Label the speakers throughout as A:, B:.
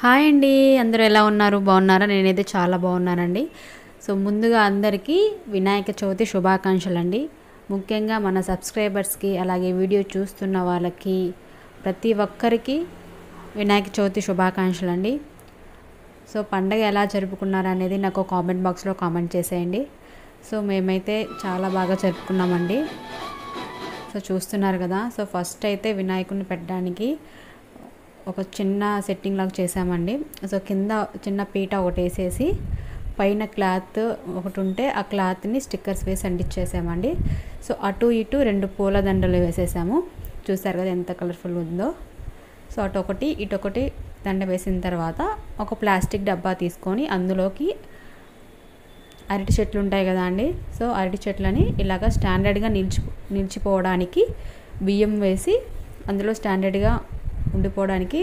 A: Hi అండి అందరూ ఎలా ఉన్నారు? బాగున్నారా? నేనైతే చాలా బాగున్నానండి. సో ముందుగా అందరికీ వినాయక చవితి శుభాకాంక్షలు అండి ముఖ్యంగా మన సబ్స్క్రైబర్స్కి అలాగే వీడియో చూస్తున్న వాళ్ళకి ప్రతి ఒక్కరికి వినాయక చవితి శుభాకాంక్షలు అండి సో పండగ ఎలా జరుపుకున్నారు అనేది నాకు కామెంట్ బాక్స్లో కామెంట్ చేసేయండి. సో మేమైతే చాలా బాగా జరుపుకున్నామండి. సో చూస్తున్నారు కదా. సో ఫస్ట్ అయితే వినాయకుడిని పెట్టడానికి ఒక చిన్న సెట్టింగ్ లాగా చేసామండి సో కింద చిన్న పీట ఒకటి వేసేసి పైన క్లాత్ ఒకటి ఉంటే ఆ క్లాత్ని స్టిక్కర్స్ వేసి అంటించేసామండి సో అటు ఇటు రెండు పూల దండలు వేసేసాము. చూసారు కదా ఎంత కలర్ఫుల్ ఉందో. సో అటు ఒకటి ఇటు ఒకటి దండ వేసిన తర్వాత ఒక ప్లాస్టిక్ డబ్బా తీసుకొని అందులోకి అరటి చెట్లు ఉంటాయి కదా అండి. సో అరటి చెట్లని ఇలాగ స్టాండర్డ్గా నిలిచి నిలిచిపోవడానికి బియ్యం వేసి అందులో స్టాండర్డ్గా ఉండిపోవడానికి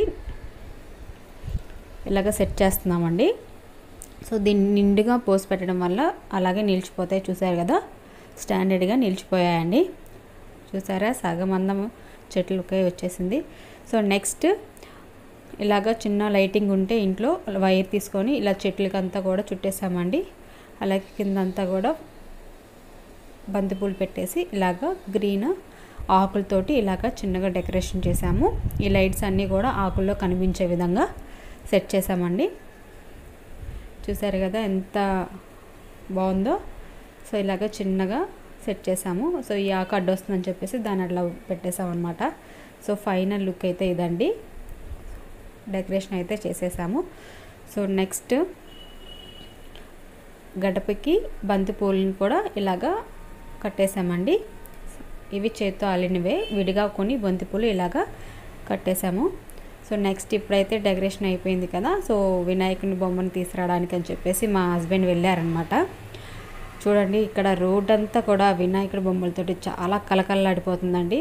A: ఇలాగ సెట్ చేస్తున్నామండి. సో దీన్ని నిండుగా పోసి పెట్టడం వల్ల అలాగే నిలిచిపోతాయి. చూసారు కదా? స్టాండర్డ్గా నిలిచిపోయాయండి. చూసారా? సగం అందం చెట్లకే వచ్చేసింది. సో నెక్స్ట్ ఇలాగ చిన్న లైటింగ్ ఉంటే ఇంట్లో వైర్ తీసుకొని ఇలా చెట్లకంతా కూడా చుట్టేసామండి. అలాగే కిందంతా కూడా బంతిపూలు పెట్టేసి ఇలాగ గ్రీన్ ఆకులతోటి ఇలాగ చిన్నగా డెకరేషన్ చేసాము ఈ లైట్స్ అన్నీ కూడా ఆకుల్లో కనిపించే విధంగా సెట్ చేసామండి చూసారు కదా ఎంత బాగుందో. సో ఇలాగ చిన్నగా సెట్ చేసాము సో ఈ ఆకు అడ్డొస్తుందని చెప్పేసి దాన్ని అట్లా పెట్టేసామన్నమాట సో ఫైనల్ లుక్ అయితే ఇదండి. డెకరేషన్ అయితే చేసేసాము. సో నెక్స్ట్ గడపకి బంతిపూలను కూడా ఇలాగా కట్టేసామండి ఇవి చేత్తో అల్లినవే. విడిగా కొన్ని బంతిపూలు ఇలాగా కట్టేసాము సో నెక్స్ట్ ఇప్పుడైతే డెకరేషన్ అయిపోయింది కదా. సో వినాయకుని బొమ్మను తీసుకురావడానికి అని చెప్పేసి మా హస్బెండ్ వెళ్ళారనమాట చూడండి ఇక్కడ రోడ్ అంతా కూడా వినాయకుడి బొమ్మలతోటి చాలా కలకలలాడిపోతుందండి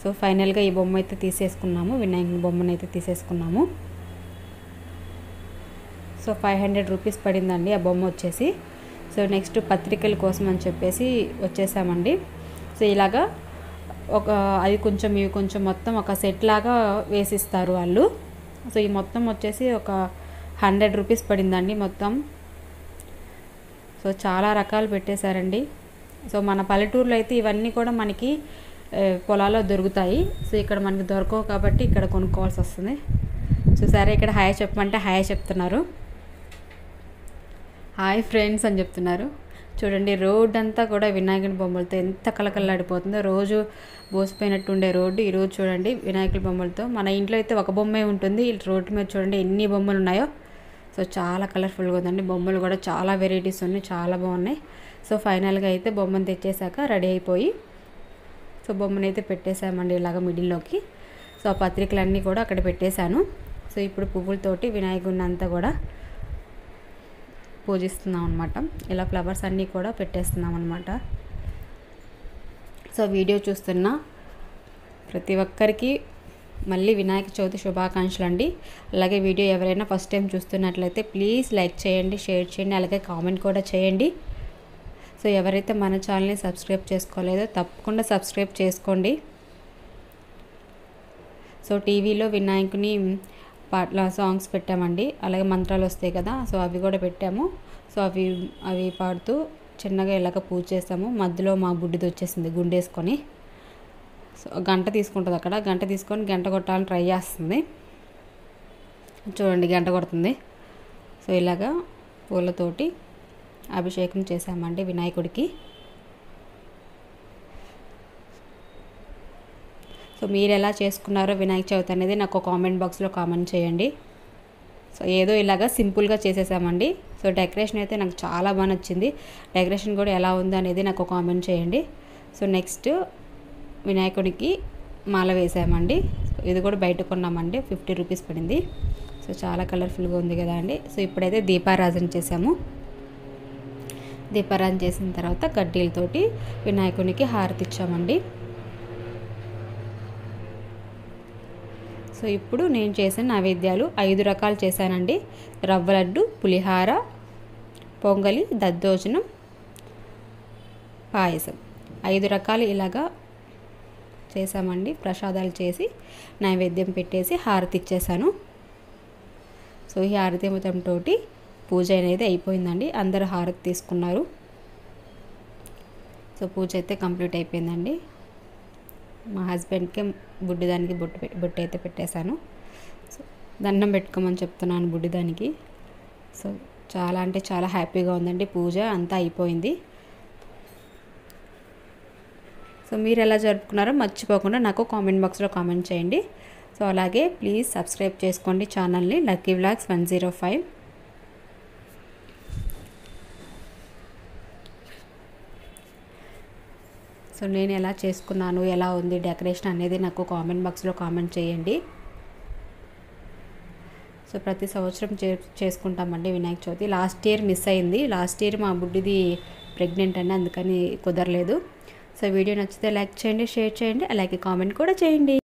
A: సో ఫైనల్గా ఈ బొమ్మ అయితే తీసేసుకున్నాము. వినాయకుని బొమ్మను అయితే తీసేసుకున్నాము. సో ఫైవ్ హండ్రెడ్ రూపీస్ పడిందండి ఆ బొమ్మ వచ్చేసి. సో నెక్స్ట్ పత్రికల కోసం అని చెప్పేసి వచ్చేసామండి. సో ఇలాగా ఒక అది కొంచెం ఇవి కొంచెం మొత్తం ఒక సెట్ లాగా వేసిస్తారు వాళ్ళు. సో ఈ మొత్తం వచ్చేసి ఒక హండ్రెడ్ రూపీస్ పడిందండి మొత్తం. సో చాలా రకాలు పెట్టేశారండి. సో మన పల్లెటూరులో అయితే ఇవన్నీ కూడా మనకి పొలాల్లో దొరుకుతాయి. సో ఇక్కడ మనకి దొరకవు కాబట్టి ఇక్కడ కొనుక్కోవాల్సి వస్తుంది. చూసారా ఇక్కడ హాయ్ చెప్పమంటే హాయ్ చెప్తున్నారు. హాయ్ ఫ్రెండ్స్ అని చెప్తున్నారు. చూడండి రోడ్ అంతా కూడా వినాయకుని బొమ్మలతో ఎంత కలకల్లాడిపోతుందో రోజు బోసిపోయినట్టు ఉండే రోడ్డు ఈరోజు చూడండి వినాయకుడి బొమ్మలతో. మన ఇంట్లో అయితే ఒక బొమ్మే ఉంటుంది. రోడ్డు మీద చూడండి ఎన్ని బొమ్మలు ఉన్నాయో. సో చాలా కలర్ఫుల్గా ఉందండి. బొమ్మలు కూడా చాలా వెరైటీస్ ఉన్నాయి చాలా బాగున్నాయి. సో ఫైనల్గా అయితే బొమ్మను తెచ్చేసాక రెడీ అయిపోయి సో బొమ్మను అయితే పెట్టేశామండి ఇలాగ మిడిల్లోకి. సో ఆ పత్రికలన్నీ కూడా అక్కడ పెట్టేశాను. సో ఇప్పుడు పువ్వులతోటి వినాయకుడిని అంతా కూడా పూజిస్తున్నాం అనమాట ఇలా ఫ్లవర్స్ అన్నీ కూడా పెట్టేస్తున్నాం అనమాట సో వీడియో చూస్తున్న ప్రతి ఒక్కరికి మళ్ళీ వినాయక చవితి శుభాకాంక్షలు అండి. అలాగే వీడియో ఎవరైనా ఫస్ట్ టైం చూస్తున్నట్లయితే ప్లీజ్ లైక్ చేయండి షేర్ చేయండి అలాగే కామెంట్ కూడా చేయండి. సో ఎవరైతే మన ఛానల్ని సబ్స్క్రైబ్ చేసుకోలేదో తప్పకుండా సబ్స్క్రైబ్ చేసుకోండి. సో టీవీలో వినాయకుని పాటల సాంగ్స్ పెట్టామండి. అలాగే మంత్రాలు వస్తాయి కదా సో అవి కూడా పెట్టాము. సో అవి అవి పాడుతూ చిన్నగా ఇలాగ పూజ చేస్తాము. మధ్యలో మా బుడ్డిది వచ్చేసింది గుండేసుకొని. సో గంట తీసుకుంటుంది అక్కడ. గంట తీసుకొని గంట కొట్టాలని ట్రై చేస్తుంది. చూడండి గంట కొడుతుంది. సో ఇలాగా పూలతోటి అభిషేకం చేసామండి వినాయకుడికి. సో మీరు ఎలా చేసుకున్నారో వినాయక చవితి అనేది నాకు కామెంట్ బాక్స్లో కామెంట్ చేయండి. సో ఏదో ఇలాగా సింపుల్గా చేసేసామండి. సో డెకరేషన్ అయితే నాకు చాలా బాగా నచ్చింది. డెకరేషన్ కూడా ఎలా ఉంది అనేది నాకు కామెంట్ చేయండి. సో నెక్స్ట్ వినాయకుడికి మాల వేసామండి. ఇది కూడా బయట కొన్నామండి. ఫిఫ్టీ రూపీస్ పడింది. సో చాలా కలర్ఫుల్గా ఉంది కదా అండి. సో ఇప్పుడైతే దీపారాధన చేసాము. దీపారాధన చేసిన తర్వాత గడ్డీలతోటి వినాయకునికి హారతి ఇచ్చామండి. సో ఇప్పుడు నేను చేసిన నైవేద్యాలు ఐదు రకాలు చేశానండి. రవ్వ లడ్డు పులిహార పొంగలి దద్దోజనం పాయసం. ఐదు రకాలు ఇలాగా చేసామండి ప్రసాదాలు చేసి నైవేద్యం పెట్టేసి హారతి ఇచ్చేసాను సో ఈ హారతి మొత్తంతో పూజ అనేది అయిపోయిందండి. అందరూ హారతి తీసుకున్నారు. సో పూజ అయితే కంప్లీట్ అయిపోయిందండి. మా హస్బెండ్కి బుడ్డిదానికి బొట్టు పె- బొట్టు అయితే పెట్టేశాను. సో దండం పెట్టుకోమని చెప్తున్నాను బుడ్డిదానికి. సో చాలా అంటే చాలా హ్యాపీగా ఉందండి పూజ అంతా అయిపోయింది. సో మీరు ఎలా జరుపుకున్నారో మర్చిపోకుండా నాకు కామెంట్ బాక్స్లో కామెంట్ చేయండి. సో అలాగే ప్లీజ్ సబ్స్క్రైబ్ చేసుకోండి ఛానల్ని. Lucky vlogs one zero five. So నేను ఎలా చేసుకున్నాను ఎలా ఉంది డెకరేషన్ అనేది నాకు కామెంట్ బాక్స్లో కామెంట్ చేయండి. సో ప్రతి సంవత్సరం చే చేసుకుంటామండి Vinayaka Chavithi. Last year miss అయింది. లాస్ట్ ఇయర్ మా బుడ్డిది ప్రెగ్నెంట్ అండి అందుకని కుదరలేదు. సో వీడియో నచ్చితే లైక్ చేయండి షేర్ చేయండి అలాగే కామెంట్ కూడా చేయండి.